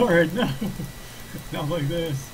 Alright, no. Not like this.